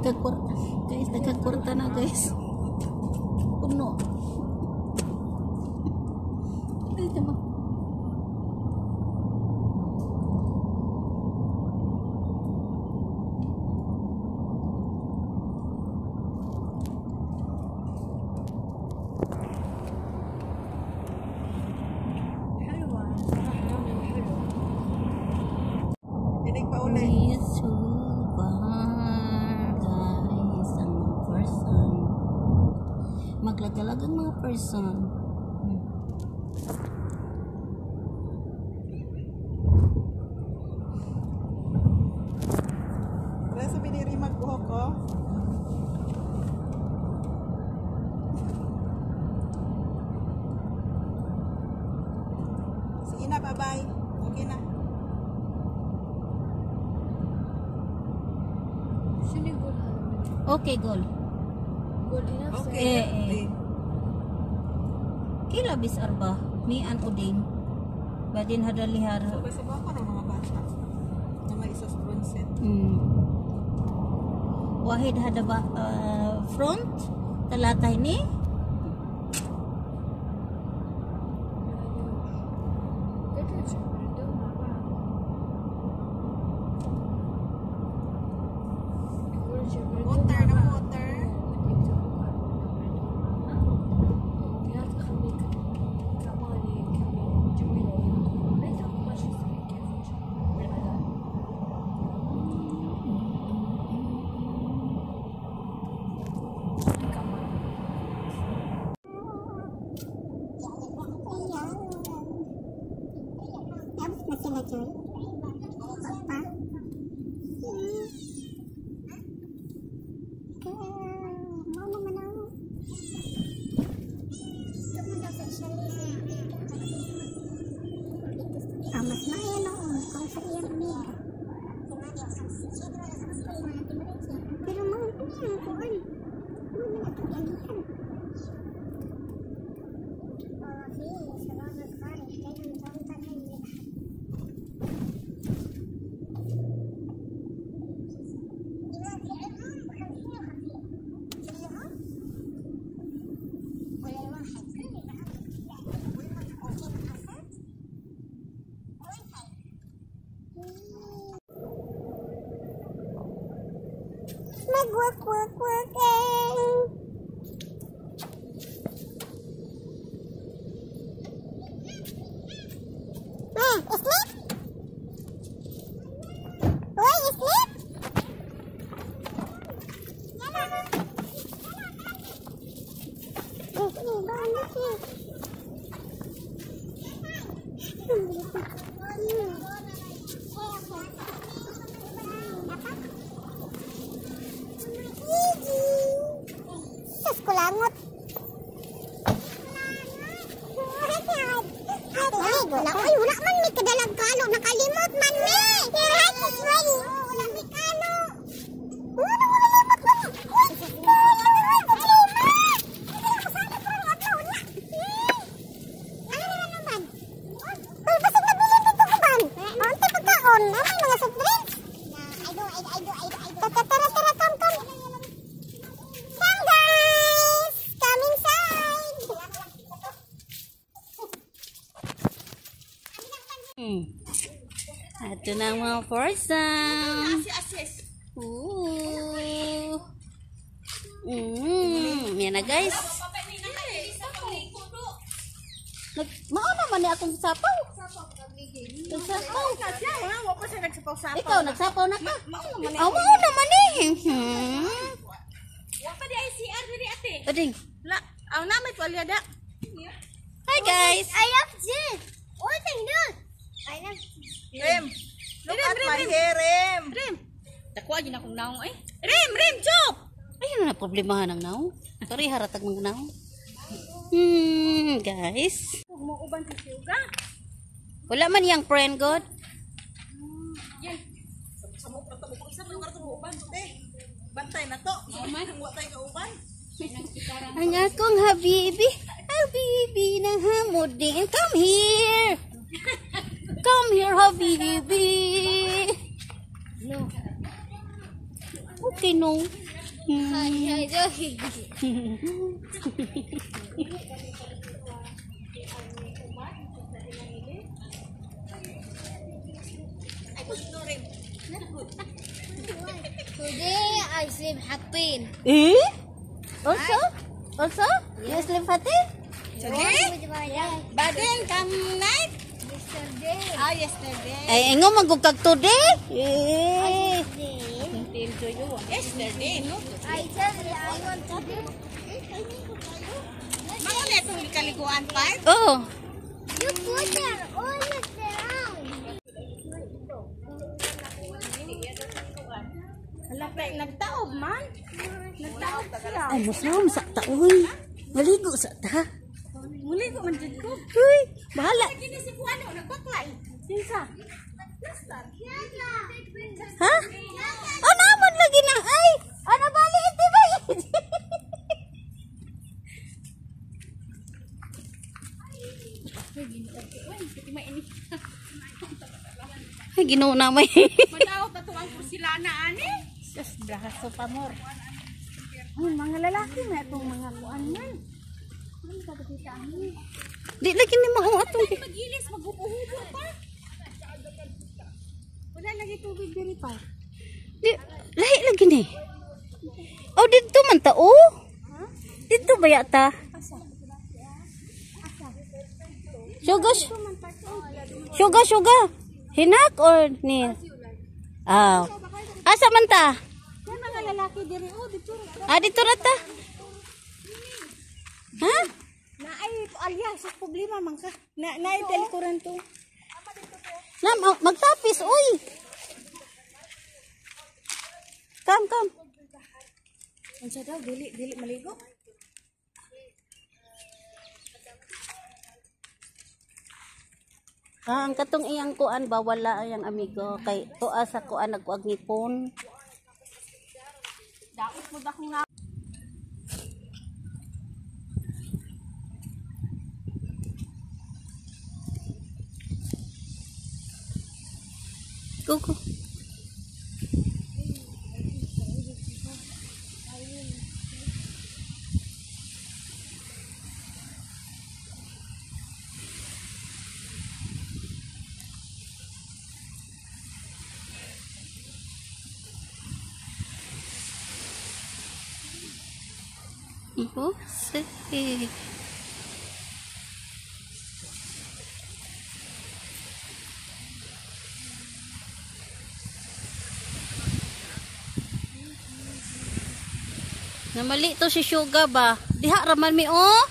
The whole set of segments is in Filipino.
Nagkakwarta. Guys, nagkakwarta na guys. Puno. person. Rasa biniri magbuhok ko. Sige na, bye. Okay na. Okay, goal. Goal enough. Okay. Eh, eh. Kila bis arba, mi an uding. Badin hadalihar. So, kasi ba ng mga bata? Na may isos bronset. Hmm. Wahid hada ba uh, front talatay ni Mag-work-work-working! Ah, Mama Forsan. Uh. Mm, Yan na guys. Mao naman ni akong sapaw. Nagsapaw. Nagsapaw na ka. Aw naman ni. Wa di La, aw na may da. Hi guys. I love you. Oh, thank you. I love you. Rem. Look at my hair, Rem. Rim. Dakuha din akong naong eh. Rim, rim, chop! Ayun na problema ng naw. Sorry, haratag mga naw. Hmm, guys. Huwag mo uban si Suga. Wala man yang friend God. Bantay na to. Wa tayo kauban. Ang akong habibi, habibi ng hamudin. Come here. Come here, habibi. No. Okay, no. Hmm. Ay, ay, ay. Today, I sleep happy. Eh? Also? Also? You sleep hatin? Yesterday? Baden, come night. Yesterday. Ah, yesterday. Ay, ingo magugkag today. Eh. Yesterday, no? Tell you, I want to do. Mga na itong kaliguan pa. Oh. You put there all of around. Hala, nagtaob man. Nagtaob siya. Ay, musam sa taoy. Maligo sa ta. Muli ko man ko. Uy, bahala. Sinsa? Ha? Ano man lagi na ay? Ano bali iti ba? Ay, ginoo na may. Madaot na tuwang porsilana, ani. Sus, braso pa more. Ay, mga lalaki na itong mga kuan man. Di lagi ni mao atong. Magilis, maghubo-hubo pa. Wala lagi tubig diri pa. Di, lahi lagi ni. Oh, dito man ta oh. Dito ba yata? Suga, suga, suga. Hinak or ni? Ah. Asa man ta? Mga lalaki diri, oh, dito. Ah, dito na ta. Ha? Na ay alya sa problema man ka. Na na ay telikuran to. Na, mag- magtapis, uy. Kam, kam. Unsa daw dili dili maligo? Ah, ang katong iyang kuan ba wala ang amigo kay tuwa sa kuan nagkuag ngipon. Daot mo da kung nga. Namali to si Suga ba? Diha raman mi oh.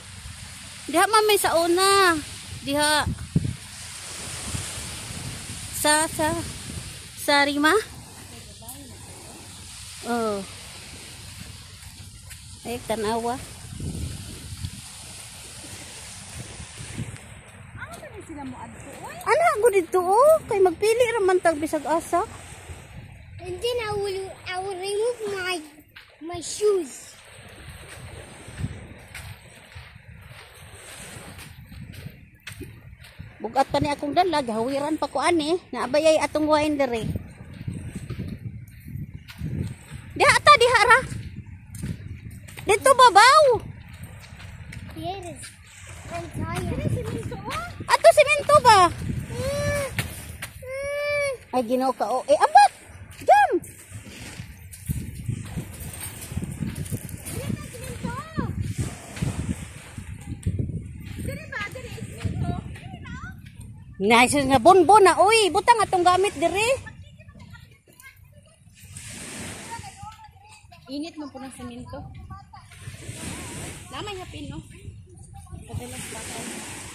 Diha man may sa una. Diha. Sa sa sa Rima? Oh. Ay tanawa. Ano ako dito oh? Kay magpili raman tag bisag asa. And then I will, I will remove my, my shoes. Bugat pa ni akong dala, gahawiran pa ko ani, naabayay atong wine dere. Diha ata diha ra. Dito babaw. Ato simento ba? Ay ginoo ka oh. Eh abat. Nice nga bonbon na uy, butang atong gamit dire. Init mo po ng semento. Lamay hapin, no? Padalas pa ka.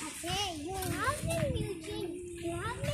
Okay, you have been using, you have been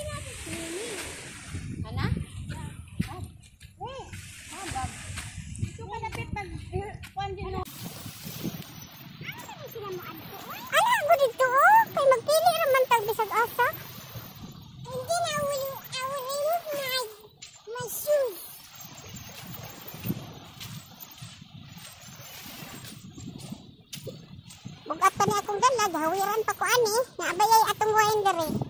Ug ato ni akong dalag hawiran pa ko ani, naabay ay atong wain dere.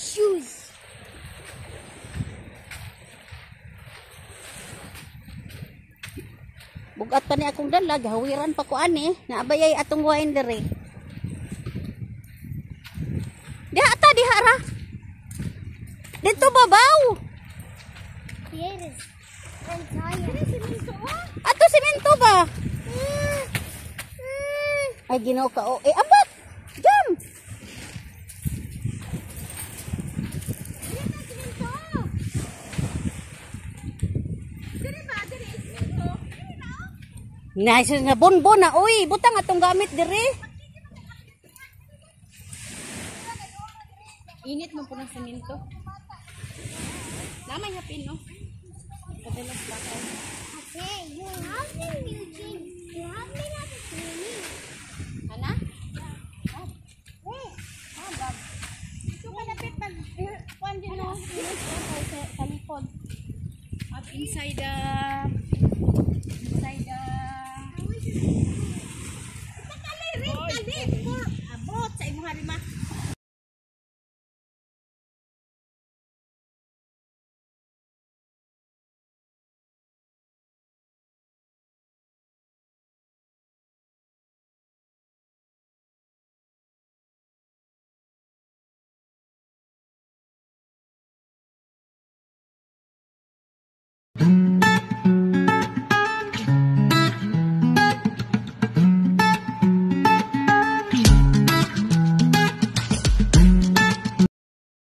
shoes. Bugat pa ni akong dalag, hawiran pa ko ani, naabayay atong wain dere. Diha ata diha ra. Dito babaw. Yes. Ato simento ba? Ay ginaw ka oh. Eh Nice nga bonbon na uy, butang atong gamit dire. Init man po ng simento. Lamay nga pin, no? Kadalas bakal. Okay, you have been using. You have been at swimming. Ana? Ito malapit